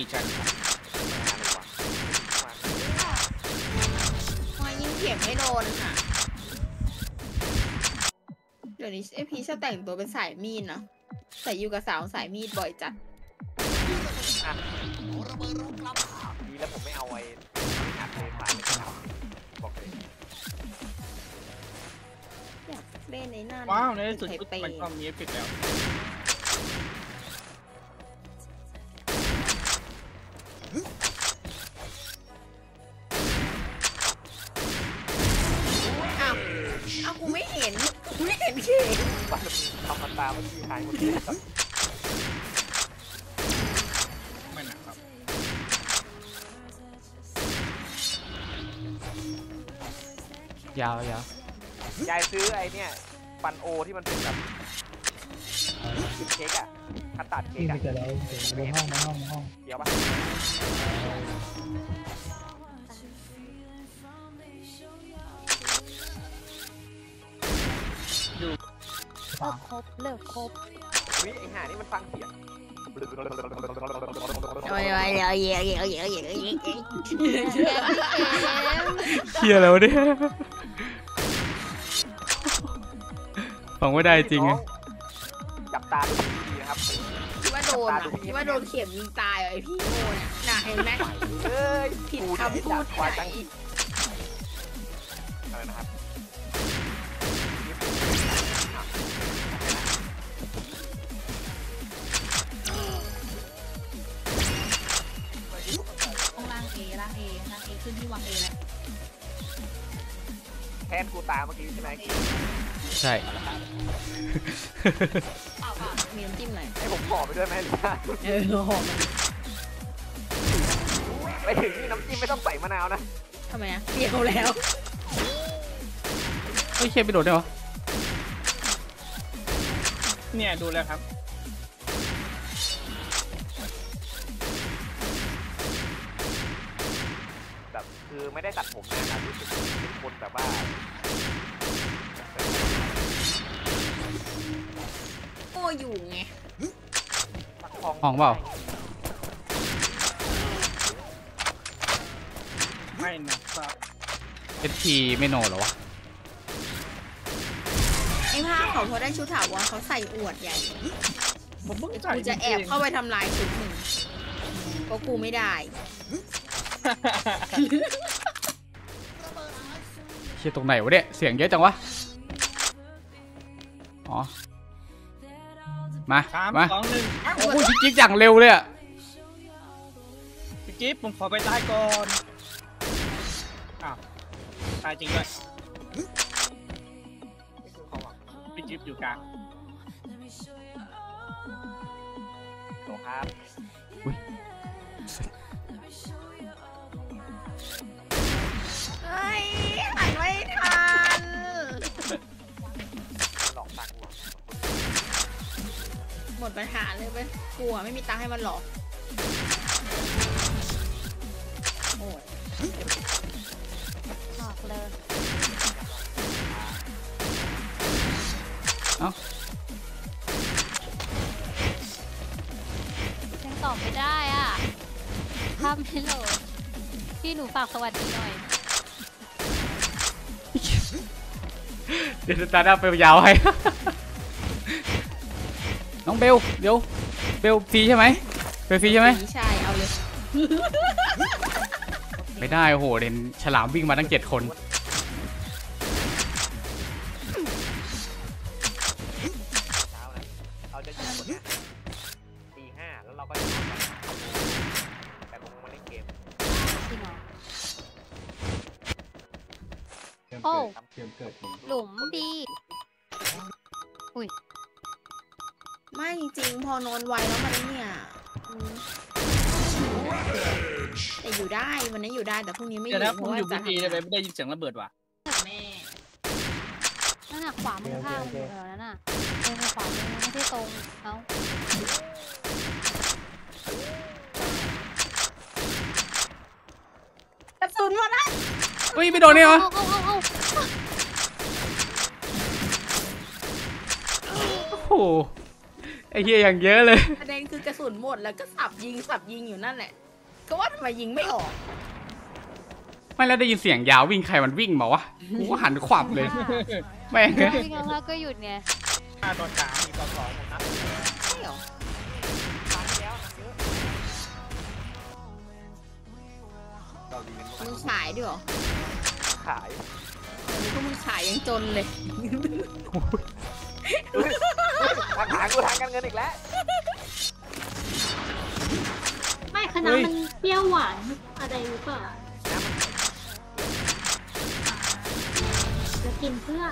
กี่ชั้นมายิงเข็มไม่โดนค่ะ เดี๋ยวนี้ไอพีชอบแต่งตัวเป็นสายมีดเนาะใส่อยู่กับสาวสายมีดบ่อยจัดดีแล้วผมไม่เอาไอ้อัดเลยสายไม่ได้ทำบอกเลยอยากเล่นในหน้าว้าวในที่สุดไทชุดเปมันก็มีเอฟเฟกต์แล้ว ยาวยาวยายซื้อไอ้เนี่ยฟันโอที่มันเป็นแบบเค้กอะคัตตัดเค้ที่กไปอะเจอแล้วในห้องในห้องในห้องเดี๋ยวปะเลิกครบเลิกครบวิไอ้ห่านี่มันฟังเสียงโอ้ยโอ้ยโอ้ยโอ้ยโอ้ยโอ้ยโอ้ยโอ้ยเฮียแล้วะเนี่ย ฟังไม่ได้จริงไงน้อจับตาดูดีๆนะครับคิดว่าโดนอะคิดว่าโดนเข็มยิงตายเหรอไอพี่โง่เนี่ยน่ะเห็นไหมเอ้ยผิดกูคำพูดควายไหนตั้งอะไรนะครับต้องล่างเอล่างเอล่างเอขึ้นที่วางเอแล้วแทนกูตามเมื่อกี้ใช่ไหม ใช่เปล่าเปล่ามีน้ำจิ้มหน่อยให้ผมขอไปด้วยไหมหรือว่าเออหอมไปถึงนี่น้ำจิ้มไม่ต้องใส่มะนาวนะทำไมอะเปรี้ยวแล้วเฮ้ยเคไปโดดได้วะเนี่ยดูแล้วครับ แบบคือไม่ได้ตัดผมนะแต่รู้สึกเป็นคนแบบว่า ง่อยู่ไงฟักทองห้องเปล่าไม่หนักครับเอสพีไม่โนเหรอวะไอ้ผ้าเขาพอได้ชุดถาวรเขาใส่อวดใหญ่ผมเพิ่งเดี๋ยวใส่กูจะแอบเข้าไปทำลายชุดมึงเพราะกูไม่ได้เฮียตรงไหนวะเนี่ย เสียงเยอะจังวะ อ๋อ มาสามมาสองหนึ่งโอ้ยจิ๊กอย่างเร็วเลยอะพี่กิ๊ฟผมขอไปตายก่อนอ้าวตายจริงด้วยนี่คือความหวังพี่กิ๊ฟอยู่กลางโลครับ หมดปัญหาเลยเว้ยกลัวไม่มีตังค์ให้มันหลอกโอ้ยบอกเลยเอ้ายังตอบไม่ได้อะภาพไม่โหลดพี่หนูฝากสวัสดีหน่อย เดี๋ยวตาหน้าไปยาวให้ น้องเบลเดี๋ยวเบลฟรีใช่ไหมเบลฟรีใช่ไหมใช่เอาเลยไม่ได้โหเห็นฉลามวิ่งมาตั้งเจ็ดคนโอ้หลุมดี อุ้ย ไม่จริงๆพอนอนไวแล้วมันเนี่ยอืมแต่อยู่ได้วันนี้อยู่ได้แต่พรุ่งนี้ไม่อเดี๋ยวยู่นะเพผมราะว่าอยู่จะพีทำจีงานเลยไม่ได้ยินเสียงระเบิดว่ะแม่นั่นน่ะขวามือข้างมือแล้วนั่นน่ะเออขวามือไม่ใช่ตรงเอ้ากระสุนหมดละเฮ้ยไม่โดนเนี่ยเหรอเอาเอาเอาเอาโอ้โห ไอ้เหี้ยอย่างเยอะเลย ประเด็นคือกระสุนหมดแล้วก็สับยิงสับยิงอยู่นั่นแหละ ก็ว่าทำไมยิงไม่ออก ไม่แล้วได้ยินเสียงยาววิ่งใครมันวิ่งมาวะกูก็หันขวับเลยแม่งเอ้ยวิ่งข้างล่างก็หยุดไงห้าตอนสามมีตอนสองผมนับใช่เหรอครั้งที่แล้วนับเยอะเราดีกันมึงขายด้วยเหรอขายมึงก็มึงขายยังจนเลย ทางหากูทางการเงินอีกแล้วไม่คณะมันเปรี้ยวหวานอะไรหรือเปล่าจะกินเพื่อ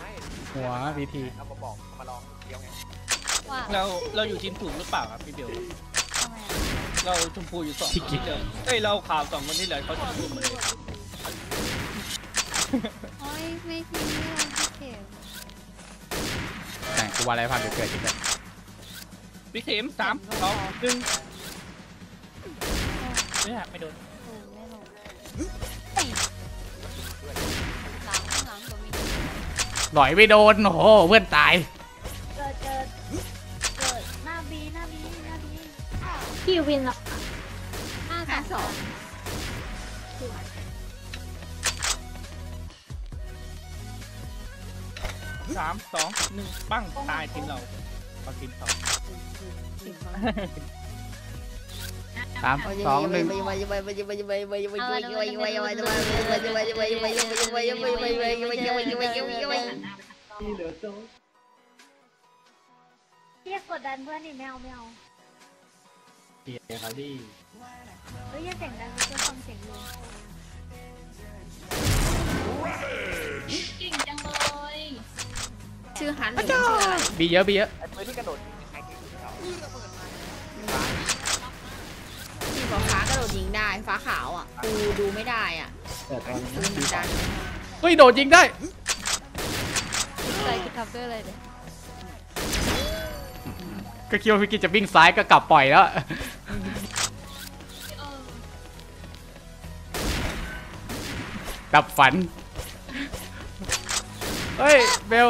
ไม่หัววีทีเอามาบอกเอามาลองเดียวไงว่าเราเราอยู่ทีมถูกหรือเปล่าครับพี่เบลทำไมอะเราชมพูอยู่สองคนที่เหลือเอ้ยเราขาวสองคนที่เหลือเขาชมพูหมดเลยโอ้ยไม่ทีไม่ลองพี่เข็มแต่ กูว่าอะไรผ่านเกิดอีกแล้วพี่เข็มสามสองหนึ่งไม่หักไม่โดนโอ้ไม่ลงเอ้ยหลังหลังตัวมีหลอยไม่โดนโอ้โหเพื่อนตายเกิดเกิดเกิดหน้าบีหน้าบีหน้าบีพี่วินหรอกห้าสห้าองสอง สามสองหนึ่งปั้งตายทีมเราเอาทีมเขาสามสองหนึ่งที่เหลือโจ้พี่กดดันเพื่อนนี่ไม่เอาไม่เอาเกียร์เขาดิเฮ้ยอย่าเสียงดังเพื่อนฟังเสียงอยู่เก่งจังเลย ชื่อฮันหรือชื่ออะไรบีเยอะบีเยอะไอ้ปืนที่กระโดดยิงไอ้ที่เขาที่ฟ้าฟ้ากระโดดยิงได้ฟ้าขาวอะกูดูไม่ได้อะแต่ตอนนี้ปืนมันดันเฮ้ยโดดยิงได้ใจคือทำด้วยอะไรเนี่ยก็คิดว่าพี่กิจจะวิ่งซ้ายก็กลับปล่อยแล้วเออดับฝัน เฮ้ย เบล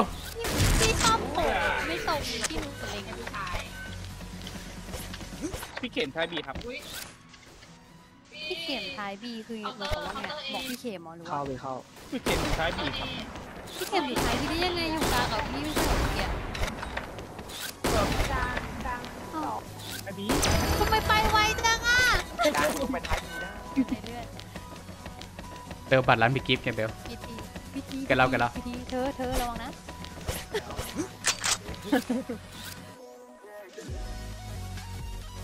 พี่เข็มทายบีครับอุ้ยพี่เข็มท้ายบีคือหมายความว่าไงบอกพี่เข็มเหรอหรือว่าเข้าไปเข้าพี่เข็มทายบีครับพี่เข็มอยู่ท้ายพี่ได้ยังไงอยู่กลางกับพี่ไม่ใช่เหรอเมื่อกี้กลางกลางอ้าวทายบีทำไมไปไวจังอะได้ลงไปท้ายดีนะในเลือดเบลบัตรร้านพี่กิฟต์ไงเบลพิธีพิธีกันเรากันเราพิธีเธอเธอระวังนะ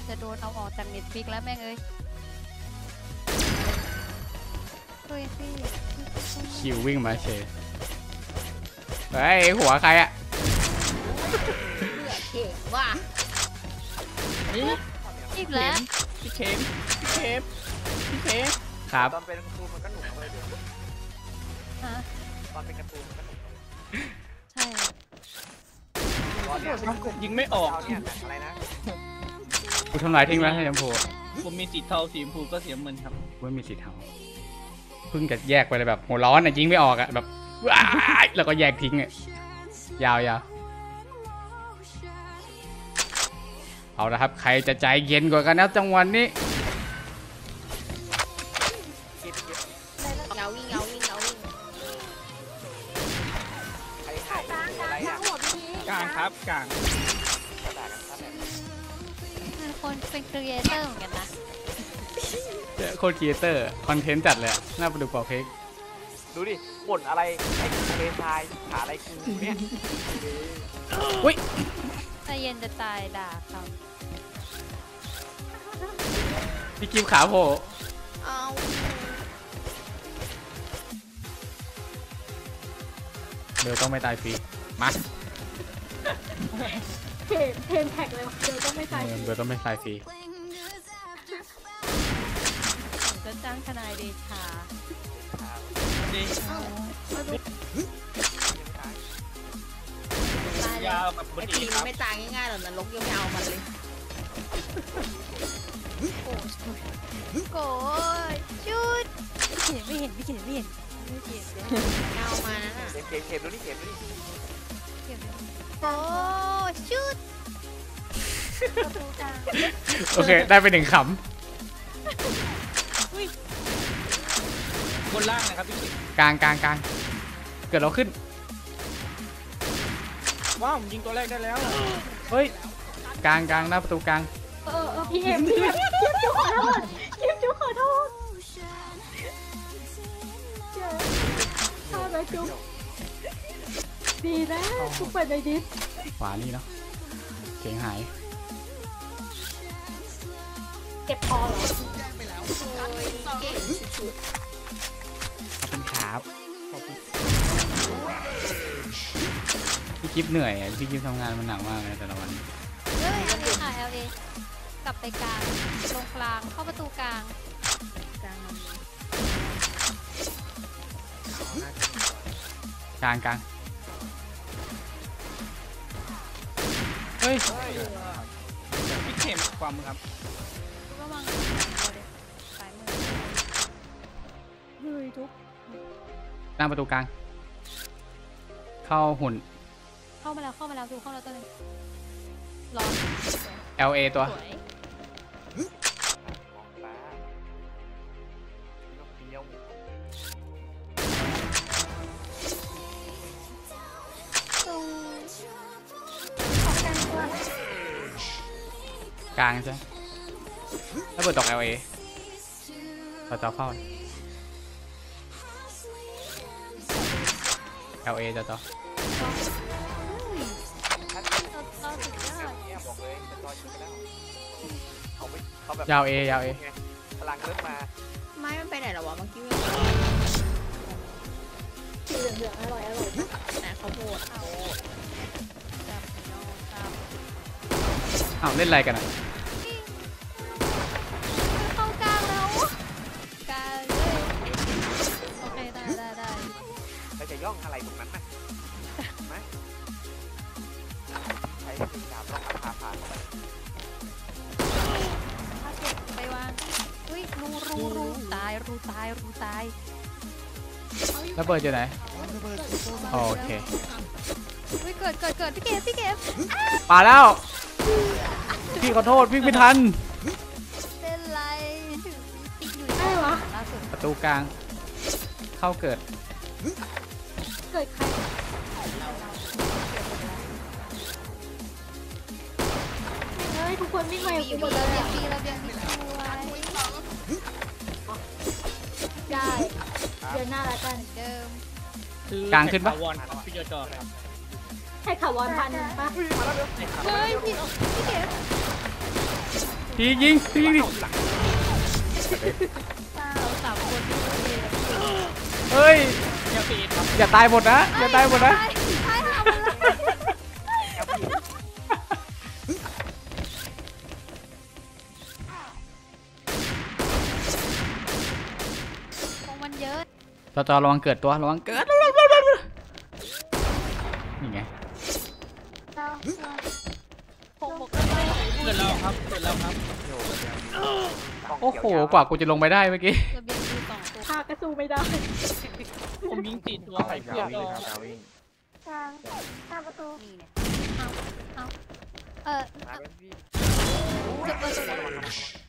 จะโดนเอาออกจากเน็ตฟิกแล้วแม่งเอ้ยเฮ้ยพี่คิววิ่งมาเฉยเฮ้ยหัวใครอะเบื่อเก่งว่ะนี่อีกแล้วพี่เขมพี่เขมพี่เขมครับตอนเป็นการ์ตูนมันก็หนุกเลยเดี๋ยวฮะตอนเป็นการ์ตูนมันก็หนุกใช่ยิงไม่ออกอะไรนะ กูทำลายทิ้งแล้วให้ชมพูผมมีสีเทาสีชมพูก็สีน้ำเงินครับกูไม่มีสีเทาเพิ่งจะแยกไปเลยแบบหัวร้อนอะยิงไม่ออกอะแบบว้ายแล้วก็แยกทิ้งอะยาวยาวเอาละครับ ใครจะใจเย็นกว่ากันนะจังหวะนี้คิดคิดเงาวิ่งเงาวิ่งเงาวิ่งใครใครอะไรอะหัวพี่กลางครับกลาง คนเป็นครีเอเตอร์เหมือนกันนะเจอโคตรครีเอเตอร์ คอนเทนต์จัดเลยอะน่าไปดูเป่าเค้กดูดิบ่นอะไรไอ้ทะเลทรายหาอะไรกูเนี่ยอุ้ยใจเย็นจะตายด่าเขาพี่กิฟขาโผล่เอาเบลต้องไม่ตายฟรีมา เพนเพนแท็กเลยเดี๋ยวต้องไม่ใส่เออเบลต้องไม่ตายฟรีผมก็จ้างทนายเดชานี่ตายแล้ยาววกับบไอ้นทีอีมครับไม่ตายง่ายๆหรอกนรกยังไม่เอามันเลยโกยชุดไม่เห็นไม่เห็นไม่เห็นไม่เห็นไม่เห็นไม่เอามานั่นน่ะเข็มเข็มเข็มดูนี่เข็มดูนี่ โอ้ชุดประตูกลางโอเค ได้ไปหนึ่งขบนล่างนะครับพี่กิ๊ฟำกลางกลางกลางเกิดเราขึ้น ว้าวผมยิงตัวแรกได้แล้วเฮ้ย กลางกลางหน้าประตูกลาง เออเออพี่เอ็มพี่เอ็มคิมจูขอโทษคิมจูขอโทษเจอข้าไปจุ๊บ ดีนะจุ๊บเปิดในดิสขวานี่เนาะเสียงหายเก็บคอเหรอโอ้ยเก่งสุดขอบคุณครับพี่กิฟเหนื่อยอะพี่กิฟทำงานมันหนักมากเลยแต่ละวัน เฮ้ย LA ค่ะ LA กลับไปกลางลงกลางเข้าประตูกลางๆกลางมันมีกลางกลาง เฮ้ยพี่เข็มความมือครับระวังตัวเลยสายมือเฮ้ยทุกหน้าประตูกลาง เข้าหุ่น เข้ามาแล้วเข้ามาแล้วดูเข้ามาแล้วตัวหนึงร้อนสวย LA ตัว กลางใช่ไหมถ้าเปิดตก LA ต่อจอเข้า LA จอจอถ้าเราเราสุดยอดเนี่ยบอกเลยจะจอยชิไปแล้วเขาไม่เขาแบบยาว A ยาว A ไงพลังเริ่มมา ไม้มันไปไหนแล้ววะเมื่อกี้มันสีเหลืองๆอร่อยอร่อยไหนข้าวโพด อ้าวเล่นอะไรกันอะเข้ากลางแล้วกลางเลยโอเคได้ได้ได้แล้วจะย่องอะไรตรงนั้นน่ะไหมใช้สีดาบต้องเอาพาพาเข้าไปถ้าเก็บไปวางอุ้ยรูรูรูตายรูตายรูตายแล้วเปิดอยู่ไหนโอเคอุ้ยเกิดเกิดเกิดพี่เกฟพี่เกฟป่าแล้ว พี่ขอโทษวิ่งไม่ทันเป็นไรติดอยู่ได้เหรอล่าสุดประตูกลาง เข้าเกิด เกิดใครเฮ้ยทุกคนวิ่งมามีอยู่อกูหมยู่ดเลระยเบียงอะมีระเบียงมีช่วยได้เดือนหน้าละกันเดิมคือกลางขึ้นปะแถววอนครับพี่จอจอครับให้ข่าววอนพันหนึ่งปะเฮ้ยพี่พี่เก ฟพี่ยิงพี่ยิงดิเราสามคนเรียนเฮ้ยอลซีครับอย่าตายหมดนะ อย่าตายหมดนะใช่ใช่ค่ะมันเลยคงมันเยอะ จอจอระวังเกิดตัวระวังเกิด นี่ไง เราคงบอก เลยเกิดแล้วครับเกิดแล้วครับโอ้โห กว่ากูจะลงไปได้เมื่อกี้ ระเบียงมีสองตัวพากระสู้ไม่ได้ผมยิงติดตัวใส่เพื่อนจอกลางหน้าประตูนี่เนี่ยเอาเอาเออมาเป็นพี่จะเปิดตัว